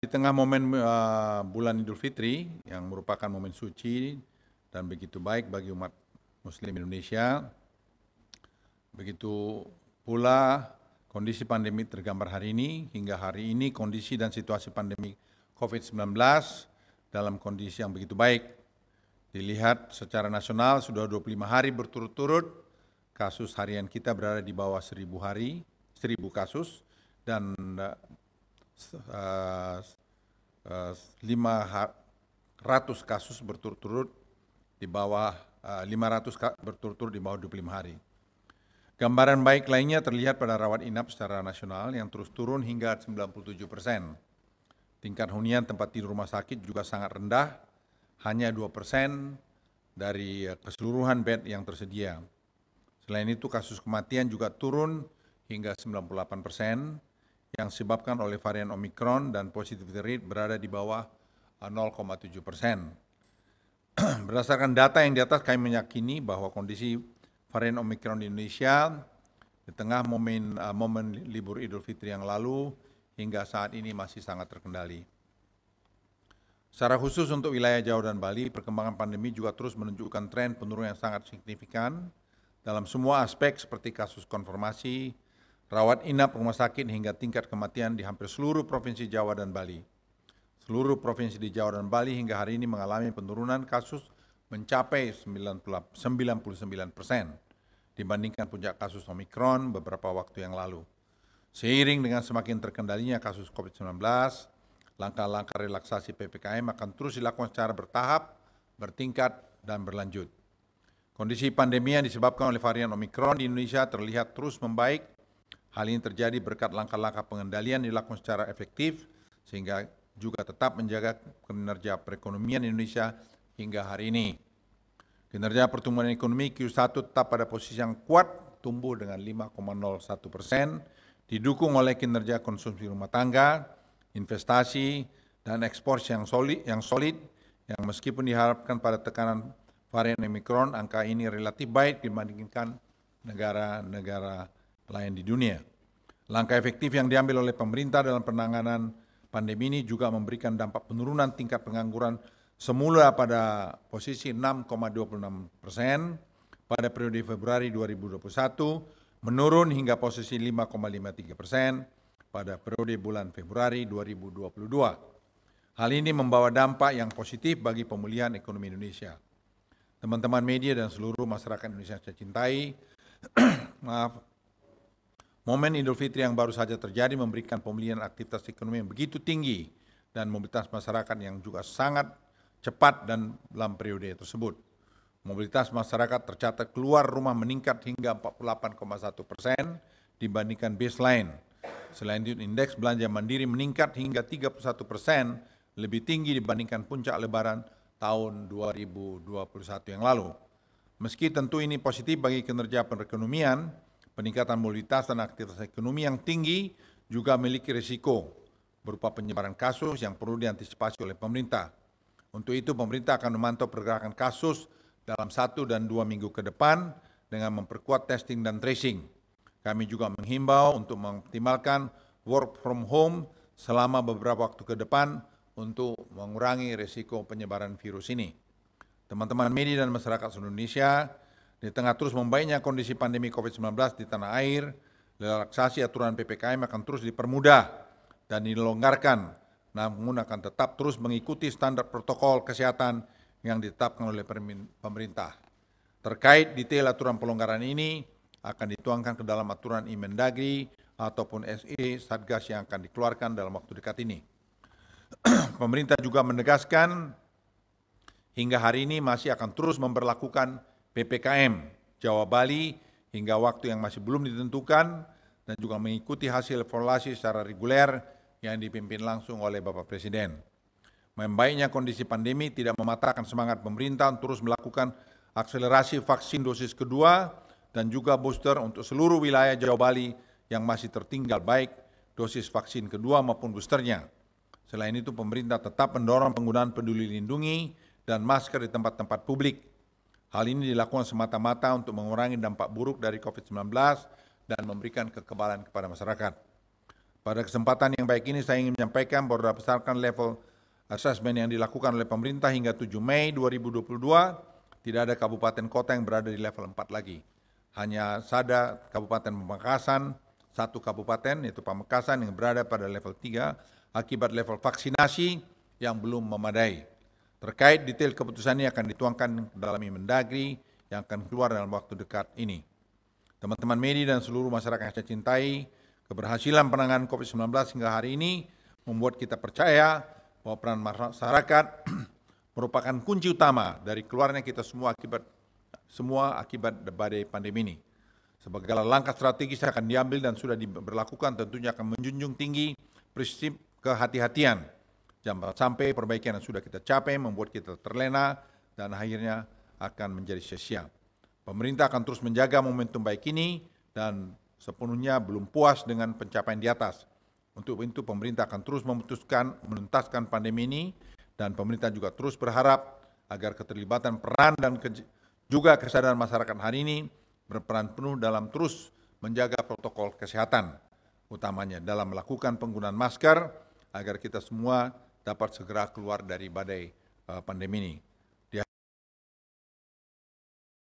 di tengah momen uh, bulan Idul Fitri yang merupakan momen suci dan begitu baik bagi umat Muslim Indonesia, begitu pula kondisi pandemi tergambar hari ini hingga hari ini kondisi dan situasi pandemi COVID-19 dalam kondisi yang begitu baik. Dilihat secara nasional sudah 25 hari berturut-turut kasus harian kita berada di bawah 1000 hari, 1000 kasus dan uh, 500 kasus berturut-turut di bawah uh, 500 berturut-turut di bawah 25 hari. Gambaran baik lainnya terlihat pada rawat inap secara nasional yang terus turun hingga 97 persen. Tingkat hunian tempat tidur rumah sakit juga sangat rendah, hanya 2 persen dari keseluruhan bed yang tersedia. Selain itu kasus kematian juga turun hingga 98 persen, yang disebabkan oleh varian Omicron dan positivity rate berada di bawah 0,7 uh, persen. Berdasarkan data yang di atas, kami meyakini bahwa kondisi varian Omicron di Indonesia di tengah momen, uh, momen libur Idul Fitri yang lalu hingga saat ini masih sangat terkendali. Secara khusus untuk wilayah Jawa dan Bali, perkembangan pandemi juga terus menunjukkan tren penurunan yang sangat signifikan dalam semua aspek seperti kasus konfirmasi, rawat inap rumah sakit hingga tingkat kematian di hampir seluruh provinsi Jawa dan Bali. Seluruh provinsi di Jawa dan Bali hingga hari ini mengalami penurunan kasus mencapai 99 persen dibandingkan puncak kasus Omikron beberapa waktu yang lalu. Seiring dengan semakin terkendalinya kasus COVID-19, langkah-langkah relaksasi PPKM akan terus dilakukan secara bertahap, bertingkat, dan berlanjut. Kondisi pandemi yang disebabkan oleh varian Omikron di Indonesia terlihat terus membaik Hal ini terjadi berkat langkah-langkah pengendalian dilakukan secara efektif sehingga juga tetap menjaga kinerja perekonomian Indonesia hingga hari ini. Kinerja pertumbuhan ekonomi Q1 tetap pada posisi yang kuat, tumbuh dengan 5,01 persen, didukung oleh kinerja konsumsi rumah tangga, investasi, dan ekspor yang solid, yang solid, yang meskipun diharapkan pada tekanan varian Omicron, angka ini relatif baik dibandingkan negara-negara lain di dunia. Langkah efektif yang diambil oleh pemerintah dalam penanganan pandemi ini juga memberikan dampak penurunan tingkat pengangguran semula pada posisi 6,26 persen pada periode Februari 2021 menurun hingga posisi 5,53 persen pada periode bulan Februari 2022. Hal ini membawa dampak yang positif bagi pemulihan ekonomi Indonesia. Teman-teman media dan seluruh masyarakat Indonesia yang saya cintai, maaf, Momen Idul Fitri yang baru saja terjadi memberikan pemulihan aktivitas ekonomi yang begitu tinggi dan mobilitas masyarakat yang juga sangat cepat dan dalam periode tersebut. Mobilitas masyarakat tercatat keluar rumah meningkat hingga 48,1 persen dibandingkan baseline. Selain itu, indeks belanja mandiri meningkat hingga 31 persen, lebih tinggi dibandingkan puncak lebaran tahun 2021 yang lalu. Meski tentu ini positif bagi kinerja perekonomian, Peningkatan mobilitas dan aktivitas ekonomi yang tinggi juga memiliki risiko berupa penyebaran kasus yang perlu diantisipasi oleh pemerintah. Untuk itu pemerintah akan memantau pergerakan kasus dalam satu dan dua minggu ke depan dengan memperkuat testing dan tracing. Kami juga menghimbau untuk mengoptimalkan work from home selama beberapa waktu ke depan untuk mengurangi risiko penyebaran virus ini. Teman-teman media dan masyarakat Indonesia, di tengah terus membaiknya kondisi pandemi COVID-19 di tanah air, relaksasi aturan PPKM akan terus dipermudah dan dilonggarkan, namun akan tetap terus mengikuti standar protokol kesehatan yang ditetapkan oleh pemerintah. Terkait detail aturan pelonggaran ini akan dituangkan ke dalam aturan Imendagri ataupun SE Satgas yang akan dikeluarkan dalam waktu dekat ini. pemerintah juga menegaskan hingga hari ini masih akan terus memperlakukan PPKM Jawa Bali hingga waktu yang masih belum ditentukan dan juga mengikuti hasil evaluasi secara reguler yang dipimpin langsung oleh Bapak Presiden. Membaiknya kondisi pandemi tidak mematahkan semangat pemerintah untuk terus melakukan akselerasi vaksin dosis kedua dan juga booster untuk seluruh wilayah Jawa Bali yang masih tertinggal baik dosis vaksin kedua maupun boosternya. Selain itu pemerintah tetap mendorong penggunaan peduli lindungi dan masker di tempat-tempat publik Hal ini dilakukan semata-mata untuk mengurangi dampak buruk dari COVID-19 dan memberikan kekebalan kepada masyarakat. Pada kesempatan yang baik ini saya ingin menyampaikan bahwa berdasarkan level asesmen yang dilakukan oleh pemerintah hingga 7 Mei 2022, tidak ada kabupaten kota yang berada di level 4 lagi. Hanya sada Kabupaten Pamekasan, satu kabupaten yaitu Pamekasan yang berada pada level 3 akibat level vaksinasi yang belum memadai. Terkait detail keputusan ini akan dituangkan dalam Mendagri yang akan keluar dalam waktu dekat ini. Teman-teman media dan seluruh masyarakat yang saya cintai, keberhasilan penanganan COVID-19 hingga hari ini membuat kita percaya bahwa peran masyarakat merupakan kunci utama dari keluarnya kita semua akibat semua akibat badai pandemi ini. Sebagai langkah strategis akan diambil dan sudah diberlakukan tentunya akan menjunjung tinggi prinsip kehati-hatian Jangan sampai perbaikan yang sudah kita capai membuat kita terlena dan akhirnya akan menjadi sia-sia. Pemerintah akan terus menjaga momentum baik ini dan sepenuhnya belum puas dengan pencapaian di atas. Untuk itu pemerintah akan terus memutuskan menuntaskan pandemi ini dan pemerintah juga terus berharap agar keterlibatan peran dan ke, juga kesadaran masyarakat hari ini berperan penuh dalam terus menjaga protokol kesehatan, utamanya dalam melakukan penggunaan masker agar kita semua dapat segera keluar dari badai uh, pandemi ini.